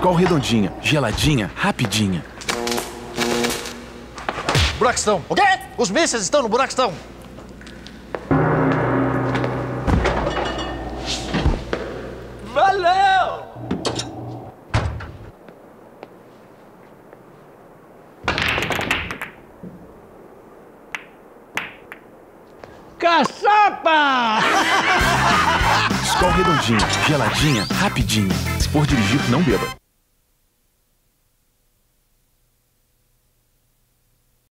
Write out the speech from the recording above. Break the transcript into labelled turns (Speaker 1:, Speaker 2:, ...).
Speaker 1: Skol redondinha, geladinha, rapidinha.
Speaker 2: Buraquistão. O quê? Os mísseis estão no buraquistão.
Speaker 3: Valeu! Caçapa!
Speaker 1: Skol redondinha, geladinha, rapidinha. Se for dirigir, não beba.